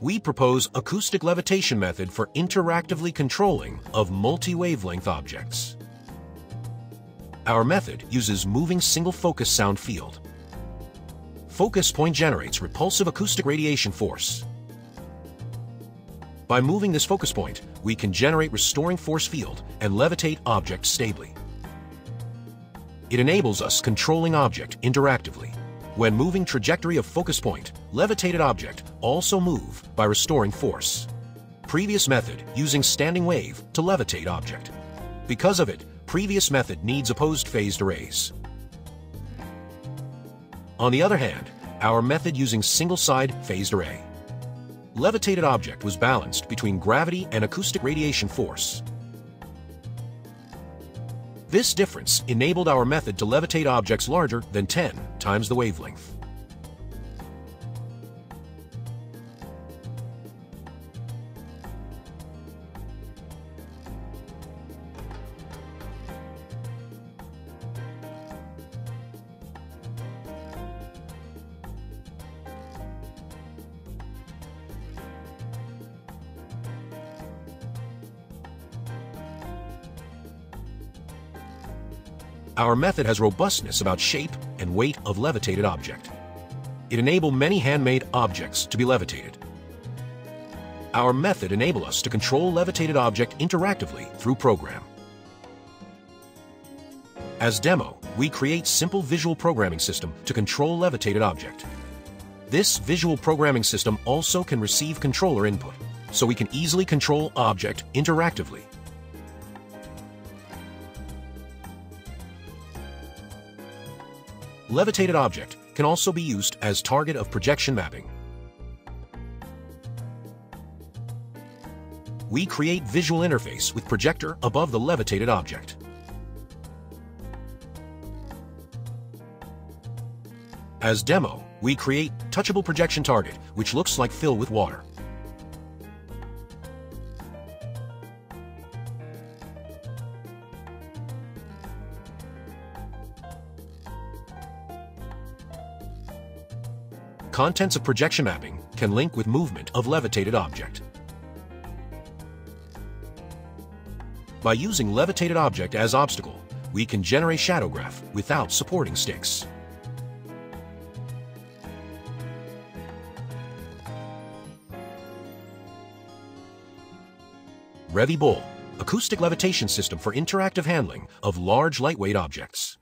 we propose acoustic levitation method for interactively controlling of multi-wavelength objects. Our method uses moving single focus sound field. Focus point generates repulsive acoustic radiation force. By moving this focus point, we can generate restoring force field and levitate object stably. It enables us controlling object interactively. When moving trajectory of focus point, levitated object also move by restoring force. Previous method using standing wave to levitate object. Because of it, previous method needs opposed phased arrays. On the other hand, our method using single-side phased array. Levitated object was balanced between gravity and acoustic radiation force. This difference enabled our method to levitate objects larger than 10 times the wavelength. Our method has robustness about shape and weight of levitated object. It enable many handmade objects to be levitated. Our method enable us to control levitated object interactively through program. As demo, we create simple visual programming system to control levitated object. This visual programming system also can receive controller input, so we can easily control object interactively levitated object can also be used as target of projection mapping. We create visual interface with projector above the levitated object. As demo, we create touchable projection target, which looks like fill with water. Contents of projection mapping can link with movement of levitated object. By using levitated object as obstacle, we can generate shadow graph without supporting sticks. LeviBowl, acoustic levitation system for interactive handling of large lightweight objects.